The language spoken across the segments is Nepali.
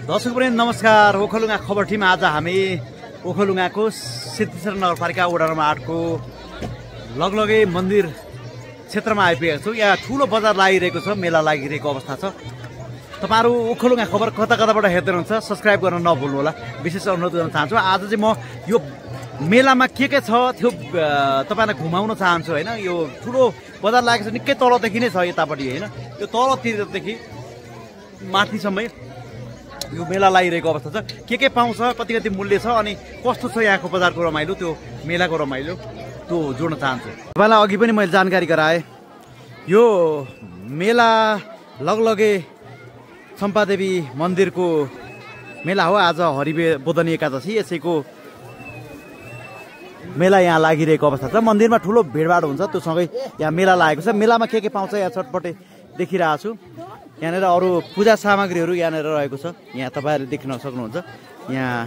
दर्शक पनि नमस्कार। ओखलुङ्गा खबर टिम आज हामी ओखलुङ्गाको सिद्धेश्वर नगरपालिका वडा नम्बर आठको लगलगै मन्दिर क्षेत्रमा आइपुगेको छौँ। यहाँ ठुलो बजार लागिरहेको छ मेला लागिरहेको अवस्था छ। तपाईँहरू ओखलुङ्गा खबर कता कताबाट हेर्दै हुनुहुन्छ सब्सक्राइब गर्न नभुल्नु होला विशेष अनुरोध गर्न चाहन्छु आज चाहिँ म यो मेलामा के के छ त्यो तपाईँलाई घुमाउन चाहन्छु होइन? यो ठुलो बजार लागेको छ निकै तलदेखि नै छ यतापट्टि होइन? यो तलतिरदेखि माथिसम्मै यो मेला लागिरहेको अवस्था छ। के के पाउँछ कति कति मूल्य छ अनि कस्तो छ यहाँको बजारको रमाइलो त्यो मेलाको रमाइलो त्यो जोड्न चाहन्छु। तपाईँलाई अघि पनि मैले जानकारी गराएँ। यो मेला लगलगे चम्पादेवी मन्दिरको मेला हो। आज हरिबे बोधनी एकादशी यसैको मेला यहाँ लागिरहेको अवस्था छ। मन्दिरमा ठुलो भिडभाड हुन्छ त्यो सँगै यहाँ मेला लागेको छ। मेलामा के के पाउँछ यहाँ चटपटे देखिरहेको छु। यहाँनिर अरू पूजा सामग्रीहरू यहाँनिर रहेको छ। यहाँ तपाईँहरूले देख्न सक्नुहुन्छ। यहाँ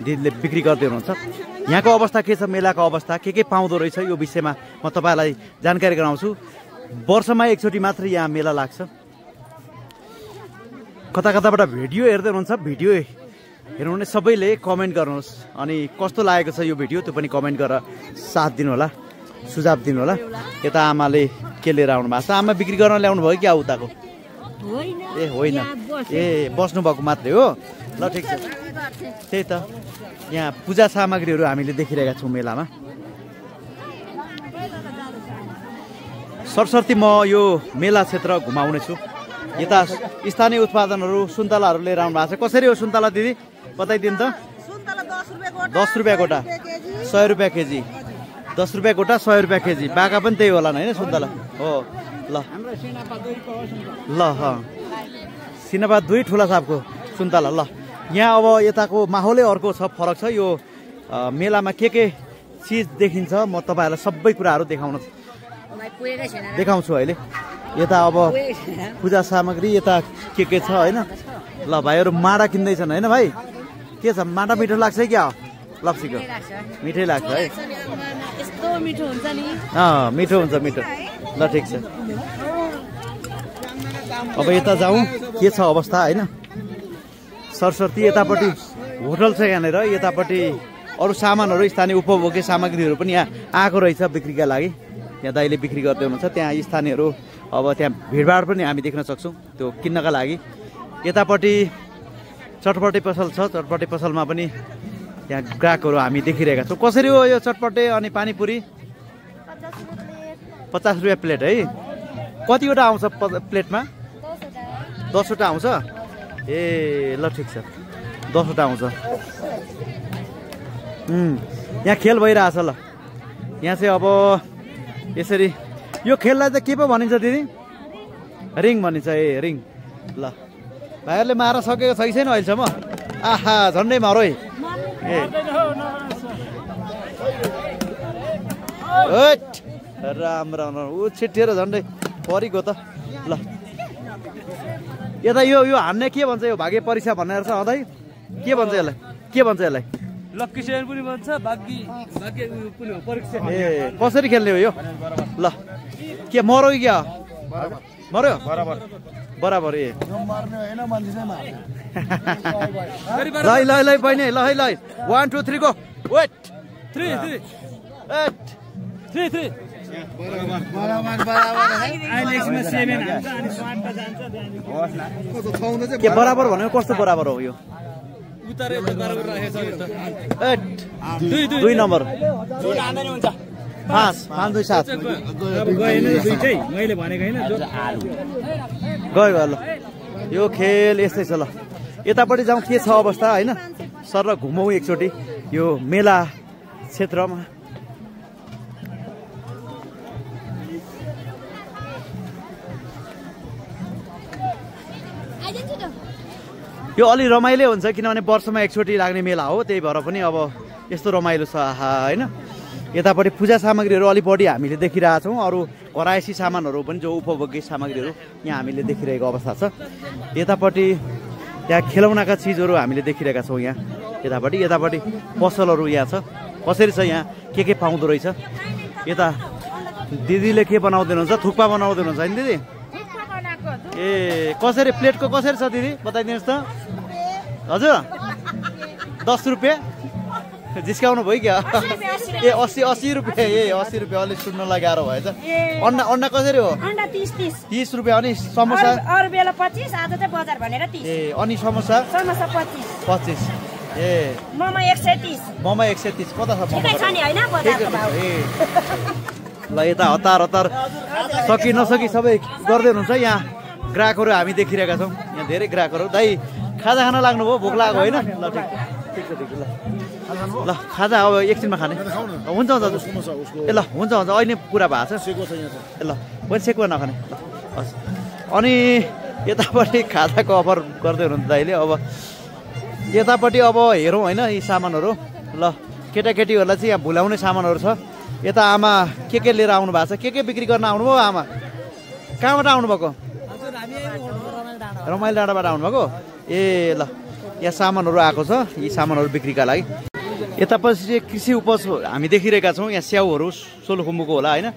दिदीले बिक्री गर्दै हुनुहुन्छ। यहाँको अवस्था के छ? मेलाको अवस्था के के पाउँदो रहेछ? यो विषयमा म तपाईँलाई जानकारी गराउँछु। वर्षमा एकचोटि मात्रै यहाँ मेला लाग्छ। कता कताबाट भिडियो हेर्दै हुनुहुन्छ? भिडियो हेर्नु भने सबैले कमेन्ट गर्नुहोस्। अनि कस्तो लागेको छ यो भिडियो? त्यो पनि कमेन्ट गरेर साथ दिनु होला सुझाव दिनु होला यता आमाले के लिएर आउनु भएको छ? आमा बिक्री गर्न ल्याउनु भयो क्या उताको ए होइन। ए बस्नु भएको मात्रै हो? ल ठिक छ। त्यही त। यहाँ पूजा सामग्रीहरू हामीले देखिरहेका छौँ मेलामा। सरस्वती म यो मेला क्षेत्र घुमाउने छु। यता स्थानीय उत्पादनहरू सुन्तलाहरू लिएर आउनु भएको छ। कसरी हो सुन्तला दिदी? बताइदिनु त। सुन्तला दस रुपियाँ गोटा। सय रुपियाँ केजी। दस रुपियाँ गोटा सय रुपियाँ केजी। बाका पनि त्यही होला होइन सुन्तला? हो। ल। ल अँ सिनेमा दुई ठुला सापको सुन्तला ल यहाँ अब यताको माहौलै अर्को छ फरक छ। यो मेलामा के के चिज देखिन्छ म तपाईँहरूलाई सबै कुराहरू देखाउन देखाउँछु अहिले। यता अब पूजा सामग्री यता के के छ होइन? ल भाइहरू माडा किन्दैछन् होइन भाइ? के छ माडा मिठो लाग्छ कि क्या? लप्सीको। मिठै लाग्छ। है। यस्तो मिठो हुन्छ नि। अँ मिठो हुन्छ मिठो। ल ठिक छ। अब यता जाउँ। के छ अवस्था होइन? सरस्वती यतापट्टि होटल छ यहाँनिर। यतापट्टि अरू सामानहरू स्थानीय उपभोग्य सामग्रीहरू पनि यहाँ आएको रहेछ बिक्रीका लागि। यहाँ दाइले बिक्री गर्दै हुनुहुन्छ। त्यहाँ स्थानीयहरू अब त्यहाँ भिडभाड पनि हामी देख्न सक्छौँ त्यो किन्नका लागि। यतापट्टि चटपटे पसल छ। चटपटे पसलमा पनि त्यहाँ ग्राहकहरू हामी देखिरहेका छौँ। कसरी हो यो चटपटे अनि पानीपुरी? पचास रुपियाँ प्लेट है। कतिवटा आउँछ प्लेटमा? दसवटा आउँछ? ए ल ठिक छ। दसवटा आउँछ। यहाँ खेल भइरहेछ ल। यहाँ चाहिँ अब यसरी यो खेललाई चाहिँ के पो भनिन्छ दिदी? रिङ भनिन्छ ए रिङ। ल। भाइहरूले मार सकेको छ कि छैन अहिलेसम्म। आहा झन्डै मारो है। ए। राम राम राम। ऊ छिट्टिएर झन्डै परिगयो त। ल। यता यो यो हान्ने के भन्छ यो भाग्य परीक्षा भन्ने रहेछ अँदै के भन्छ यसलाई? के भन्छ यसलाई? लक्की सेन पनि भन्छ भाग्य भाग्य परीक्षा ए कसरी खेल्ने हो यो? ल। के मरो क्या? मर्यो बराबर। ए। ल ल ल बहिनी ल है ल। वान टू थ्री गो weight three three eight three three के बराबर भनेको कस्तो बराबर हो यो? दुई नम्बर। पाँच पाँच दुई सात अब गएन दुइटै मैले भनेको होइन जो गयो गयो ल। यो खेल यस्तै छ ल। यतापट्टि जाउँ के छ अवस्था होइन? सर र घुमौँ एकचोटि यो मेला क्षेत्रमा। यो अलि रमाइलो हुन्छ किनभने वर्षमा एकचोटि लाग्ने मेला हो त्यही भएर पनि अब यस्तो रमाइलो छ आहा होइन? यतापट्टि पूजा सामग्रीहरू अलि बढी हामीले देखिरहेका छौँ अरू घरायसी सामानहरू पनि जो उपभोग्य सामग्रीहरू यहाँ हामीले देखिरहेको अवस्था छ। यतापट्टि त्यहाँ खेलौनाका चिजहरू हामीले देखिरहेका छौँ यहाँ। यतापट्टि यतापट्टि पसलहरू यहाँ छ। कसरी छ यहाँ? के के पाउँदो रहेछ? यता दिदीले के बनाउँदै हुनुहुन्छ? थुक्पा बनाउँदै हुनुहुन्छ होइन दिदी? ए कसरी प्लेटको कसरी छ दिदी? बताइदिनुहोस् त। हजुर? दस रुपियाँ? डिस्काउन्ट भयो क्या? ए अस्सी अस्सी रुपियाँ। ए अस्सी रुपियाँ अलिक सुन्नलाई गाह्रो भएछ। अन्डा अन्डा कसरी हो? तिस रुपियाँ अनि समोसा? ए अनि समोसा? पच्चिस। ए। मोमो एक सय तिस। मोमो एक सय तिस। कता छ ल यता हतार हतार। सकि नसकी सबै गर्दै हुनुहुन्छ यहाँ। ग्राहकहरू हामी देखिरहेका छौँ। यहाँ धेरै ग्राहकहरू। दाइ खाजा खान लाग्नुभयो भोक लाग्यो होइन? ल ठिक। ठिक छ ठिक ल। ल खाजा अब एकछिनमा खाने। हुन्छ हुन्छ ए ल हुन्छ हुन्छ। अहिले पुरा भएको छ। ए ल पनि सेकुवा नखाने। ल हस्। अनि यतापट्टि खाजाको अफर गर्दै हुनुहुन्छ दाइले। अब यतापट्टि अब हेरौँ होइन यी सामानहरू। ल केटाकेटीहरूलाई चाहिँ यहाँ भुल्याउने सामानहरू छ। यता आमा के के लिएर आउनु भएको छ? के के बिक्री गर्न आउनुभयो आमा? कहाँबाट आउनुभएको? रमाइलो डाँडाबाट आउनुभएको? ए ल यहाँ सामानहरू आएको छ यी सामानहरू बिक्रीका लागि। यता पछि चाहिँ कृषि उपज हामी देखिरहेका छौँ यहाँ स्याउहरू सोलुखुम्बुको होला होइन?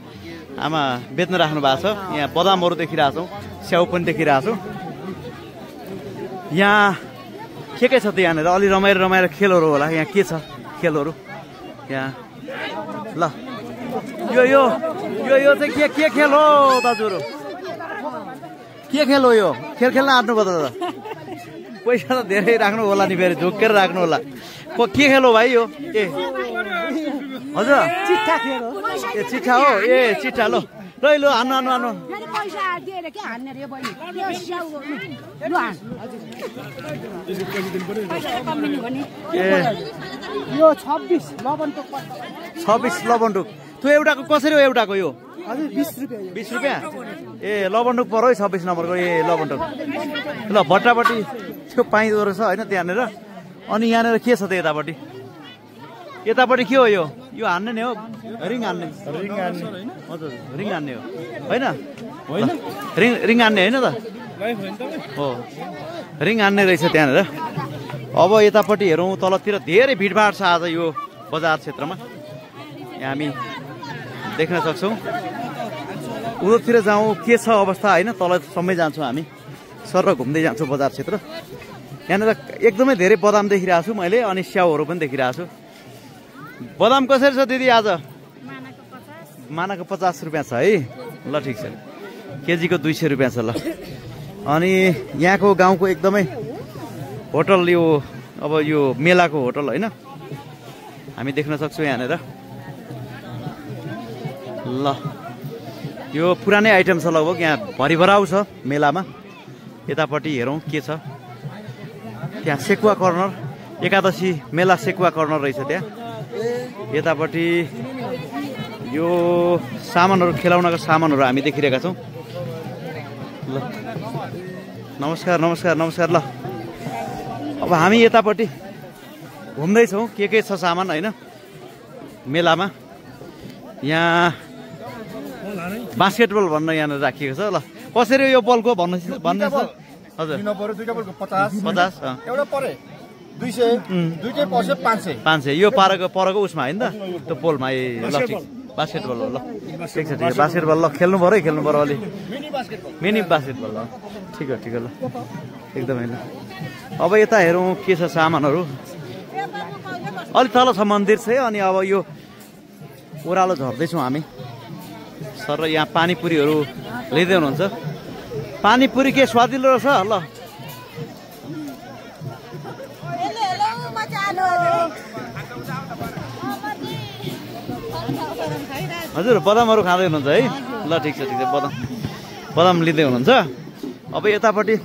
आमा बेच्न राख्नु भएको छ यहाँ बदामहरू देखिरहेको छौँ स्याउ पनि देखिरहेको छौँ। यहाँ के के छ त यहाँनिर? अलि रमाइलो रमाइलो खेलहरू होला यहाँ के छ खेलहरू? यहाँ ल। यो यो यो चाहिँ के के खेल हो दाजुहरू? के खेल हो यो? खेल खेल्न आँट्नु पर्छ त पैसा त धेरै राख्नु होला नि फेरि झुकेर राख्नु होला। को के खेल हो भाइ यो? ए हजुर। चिट्ठा खेल हो। ए चिठा हो? ए चिठा लो। ल लु हान्नु हान्नु हान्नु मैले पैसा दिएर के हान्ने रे बहिनी? यो स्याउ हो। लु हान। पैसा कम्बिनी भने ए। यो छब्बिस लबन्डुक त्यो एउटाको कसरी हो एउटाको यो? हजुर बिस रुपियाँ बिस रुपियाँ? ए लबन्डुक पऱ्यो है छब्बिस नम्बरको। ए लबन्डुक ल भट्टापट्टि त्यो पाइँदो रहेछ होइन त्यहाँनिर। अनि यहाँनिर के छ त यतापट्टि? यतापट्टि के हो यो? यो हान्ने नै हो। रिङ हान्ने। रिङ हान्ने। हजुर रिङ हान्ने हो। होइन? होइन। रिङ रिङ हान्ने होइन त। हो। रिङ हान्ने रहेछ त्यहाँनिर। अब यतापट्टि हेरौँ तलतिर धेरै भिडभाड छ आज यो बजार क्षेत्रमा। यहाँ हामी देख्न सक्छौँ। उतातिर जाउँ के छ अवस्था होइन? तलसम्मै जान्छौँ हामी। सर घुम्दै जान्छौँ बजार क्षेत्र। यहाँनिर एकदमै धेरै बदाम देखिरहेको छु मैले अनि स्याउहरू पनि देखिरहेको छु। बदाम कसरी छ दिदी आज? मानाको पचास रुपियाँ छ है? ल ठिक छ। केजीको दुई सय रुपियाँ छ ल। अनि यहाँको गाउँको एकदमै होटल यो अब यो मेलाको होटल होइन? हामी देख्न सक्छौँ यहाँनिर। ल। यो पुरानै आइटम छ लगभग यहाँ भरिभराउ छ मेलामा। यतापट्टि हेरौँ के छ। त्यहाँ सेकुवा कर्नर एकादशी मेला सेकुवा कर्नर रहेछ त्यहाँ। यतापट्टि यो सामानहरू खेलाउनको सामानहरू हामी देखिरहेका छौँ। ल नमस्कार नमस्कार नमस्कार ल। अब हामी यतापट्टि घुम्दैछौँ के के छ सामान होइन? मेलामा। यहाँ बास्केटबल भन्न यहाँनिर राखिएको छ। ल कसरी यो बलको? भन्नु भन्नु हजुर। पचास। पचास अँ, एउटा परे। दुई सय। दुइटै पर्छ पाँच सय। पाँच सय। यो पारको परको उसमा होइन त? त्यो पोलमा ए ल ठिक। बास्केटबल। हो ल। ठिक छ ठिक छ। बास्केटबल। ल खेल्नु पऱ्यो है खेल्नु पऱ्यो अलि। Mini basketball. मिनी बास्केटबल ल। ठिक हो ठिक हो ल। एकदमै ल अब यता हेरौँ के छ सामानहरू। अलिक तल छ मन्दिर चाहिँ अनि अब यो ओह्रालो झर्दैछौँ हामी। सर र यहाँ पानीपुरीहरू लिँदै हुनुहुन्छ। पानीपुरी के स्वादिलो रहेछ? ल। हजुर बदामहरू खाँदै हुनुहुन्छ है? ल ठिक छ ठिक छ बदाम। बदाम लिँदै हुनुहुन्छ। अब यतापट्टि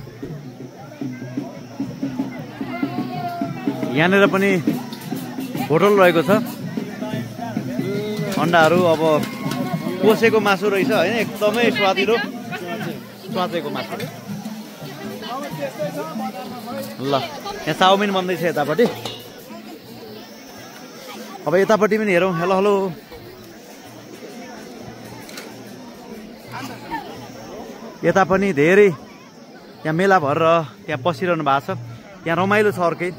यहाँनिर पनि होटल रहेको छ। अन्डाहरू अब कोसेको मासु रहेछ होइन एकदमै स्वादिलो। स्वादेको मासु। ल यहाँ चाउमिन बन्दैछ यतापट्टि। अब यतापट्टि पनि हेरौँ। Hello hello. यता पनि धेरै यहाँ मेला भएर त्यहाँ बसिरहनु भएको छ। यहाँ रमाइलो छ अर्कै।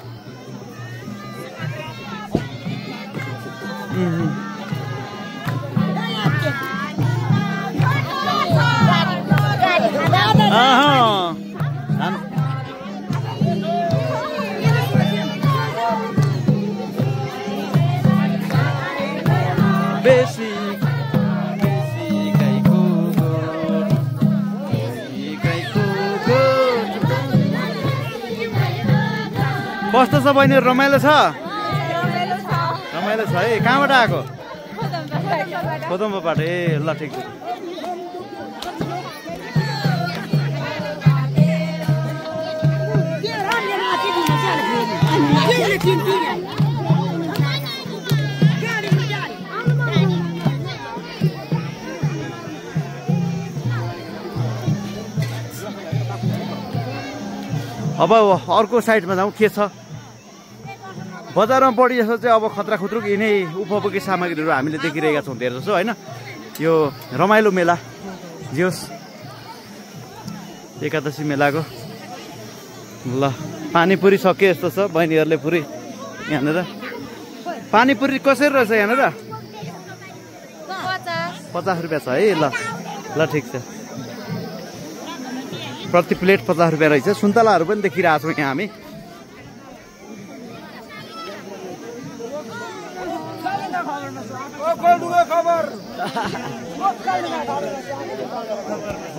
कस्तो छ बहिनी रमाइलो छ? रमाइलो छ। है। कहाँबाट आएको? खोदम्बाबाट ए ल ठिक छ। अब अर्को साइडमा जाउँ। के छ? बजारमा बढी जस्तो चाहिँ अब खतरा खुत्रुक यिनै उपभोग्य सामग्रीहरू हामीले देखिरहेका छौँ। धेरै जसो होइन? यो रमाइलो मेला। जे होस्। एकादशी मेलाको। ल। पानीपुरी सके जस्तो छ बहिनीहरूले पुरी। यहाँनिर। पानीपुरी कसरी रहेछ यहाँनिर? पचास रुपियाँ छ है ल। ल ठिक छ। प्रति प्लेट पचास रुपियाँ रहेछ। सुन्तलाहरू पनि देखिरहेको छौँ यहाँ हामी।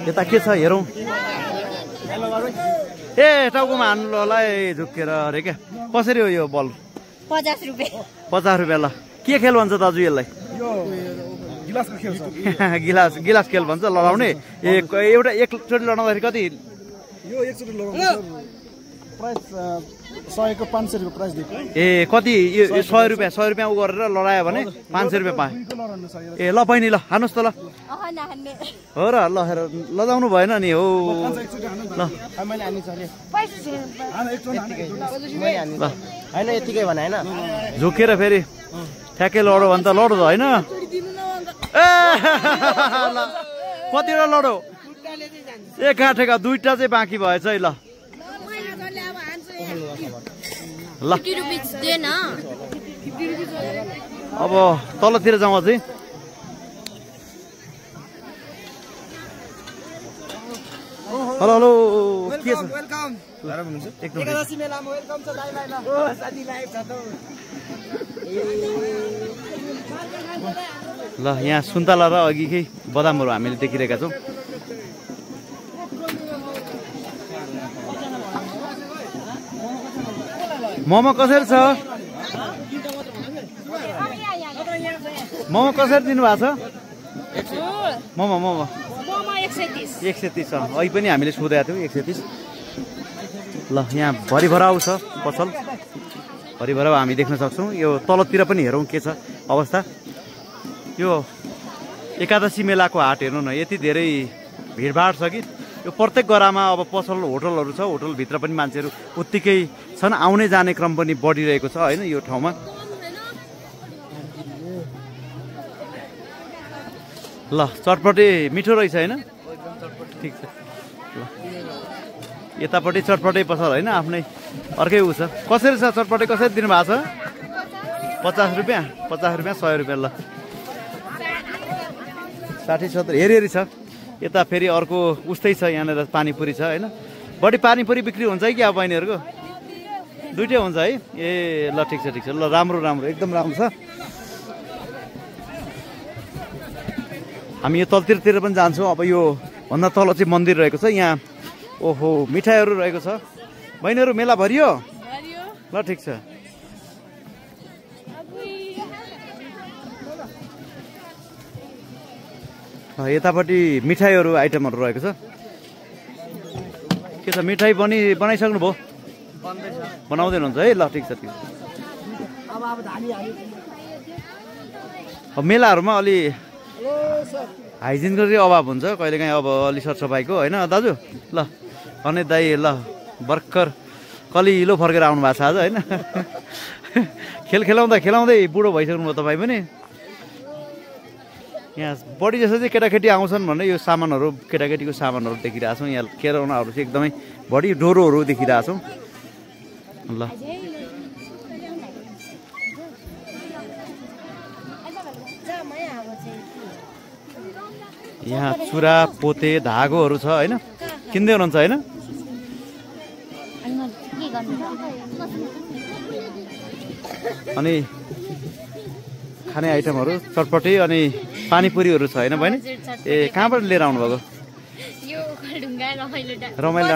यता के छ हेरौँ। ए टाउकोमा हान्नु ल ल ए झुक्केर अरे क्या कसरी हो यो बल? पचास रुपियाँ पचास रुपियाँ ल। के खेल भन्छ दाजु यसलाई? गिलासको खेल छ। गिलास गिलास खेल भन्छ लडाउने। एउटा एकचोटि लडाउँदाखेरि कति? सयको पाँच सय रुपियाँ प्राइस दिएको। ए कति? यो सय रुपियाँ सय। रुपियाँ उ गरेर लडायो भने पाँच सय रुपियाँ पाएँ। ए ल बहिनी ल हान्नुहोस् त ल। हो र ल हेर लजाउनु भएन नि हो। ल। होइन यतिकै भने होइन। झुकेर फेरि ठ्याक्कै लडो भने त लडो त होइन। ए कतिवटा लडो? एक आँटेका दुईटा चाहिँ बाँकी भएछ है ल। ल। अब तलतिर जाउँ अझै। हेलो हेलो के छ? ल यहाँ सुन्तला र अघिकै बदामहरू हामीले देखिरहेका छौँ। मोमो कसरी छ मोमो कसरी दिनुभएको छ मोमो मोमो मोमो एक सय तिस एक सय तिस छ अघि पनि हामीले सोधेको थियौँ एक सय तिस ल यहाँ भरिभराउ छ पसल भरिभराउ हामी देख्न सक्छौँ यो तलतिर पनि हेरौँ के छ अवस्था यो एकादशी मेलाको हाट हेर्नु न यति धेरै भिडभाड छ कि यो प्रत्येक गरामा अब पसल होटलहरू छ होटलभित्र पनि मान्छेहरू उत्तिकै छन् आउने जाने क्रम पनि बढिरहेको छ होइन यो ठाउँमा? ल चटपटे मिठो रहेछ होइन? ठिक छ। ल। यतापट्टि चटपटे पसल होइन? आफ्नै अर्कै उ छ। कसरी छ चटपटे? कसरी दिनुभएको छ? पचास रुपियाँ पचास रुपियाँ सय रुपियाँ ल। साठी सत्तर हेरी हेरी छ। यता फेरि अर्को उस्तै छ यहाँनिर पानीपुरी छ होइन? बढी पानीपुरी बिक्री हुन्छ है कि अब बहिनीहरूको? दुइटै हुन्छ है? ए ल ठिक छ ठिक छ। ल राम्रो राम्रो एकदम राम्रो छ। हामी यो तलतिरतिर पनि जान्छौँ। अब यो भन्दा तल चाहिँ मन्दिर रहेको छ यहाँ। ओहो मिठाईहरू रहेको छ। बहिनीहरू मेला भरियो? ल ठिक छ। यतापट्टि मिठाईहरू आइटमहरू रहेको छ। के छ मिठाई बनि बनाइसक्नु भयो बनाउँदै हुनुहुन्छ है? ल ठिक छ ठिक छ। मेलाहरूमा अलि हाइजिनको चाहिँ अभाव हुन्छ। कहिलेकाहीँ अब अलि सरसफाइको होइन दाजु? ल अनित दाई ल भर्खर कलिलो फर्केर आउनु भएको छ आज होइन? खेल खेलाउँदा खेलाउँदै बुढो भइसक्नु भयो तपाईँ पनि। यहाँ बढी जस्तो चाहिँ केटाकेटी आउँछन् भने यो सामानहरू केटाकेटीको सामानहरू देखिरहेको छौँ। यहाँ खेलौनाहरू चाहिँ एकदमै बढी डोरोहरू देखिरहेको छौँ। ल। यहाँ चुरा पोते धागोहरू छ होइन? किन्दै हुनुहुन्छ होइन? अनि खाने आइटमहरू चटपटी अनि पानीपुरीहरू छ होइन बहिनी? ए कहाँबाट लिएर आउनुभएको? रमाइलो।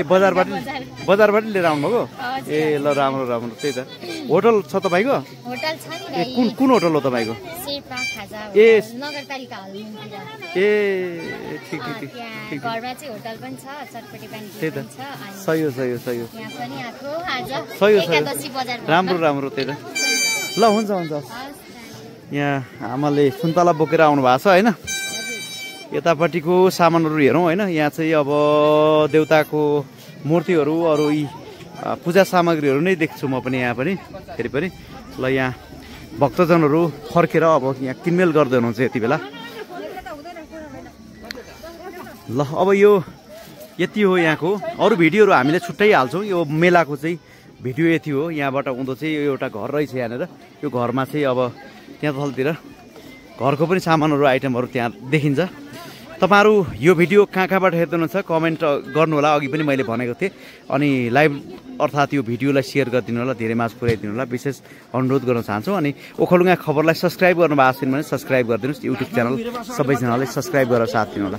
ए बजारबाट? बजार। बजारबाट लिएर आउनुभएको? ए ल राम्रो राम्रो। त्यही त। होटल छ तपाईँको? ए कुन कुन होटल हो तपाईँको? ए, ए ठिक ठिक ठिक त्यहाँ त। सही हो सही हो सही हो। सही हो सही हो। राम्रो राम्रो त्यही त। ल हुन्छ हुन्छ। यहाँ आमाले सुन्तला बोकेर आउनु भएको छ होइन? यतापट्टिको सामानहरू हेरौँ होइन? यहाँ चाहिँ अब देउताको मूर्तिहरू अरू यी पूजा सामग्रीहरू नै देख्छु म पनि यहाँ पनि फेरि पनि। ल यहाँ भक्तजनहरू फर्केर अब यहाँ किनमेल गर्दै हुनुहुन्छ यति बेला। ल अब यो यति हो यहाँको। अरू भिडियोहरू हामीले छुट्टै हाल्छौँ। यो मेलाको चाहिँ भिडियो यति हो। यहाँबाट उँधो चाहिँ यो एउटा घर रहेछ यहाँनिर। यो घरमा चाहिँ अब त्यहाँ तलतिर। घरको पनि सामानहरू आइटमहरू त्यहाँ देखिन्छ। तपाईँहरू यो भिडियो कहाँ कहाँबाट हेर्दै हुनुहुन्छ कमेन्ट गर्नु होला अघि पनि मैले भनेको थिएँ। अनि लाइभ अर्थात् यो भिडियोलाई सेयर गरिदिनु होला धेरै मास पुऱ्याइदिनु होला। विशेष अनुरोध गर्न चाहन्छु। अनि ओखलुङ्गा खबरलाई सब्सक्राइब गर्नु भएको छैन भने सब्सक्राइब गरिदिनुहोस्। युट्युब च्यानल सबैजनाले सब्सक्राइब गरेर साथ दिनु होला।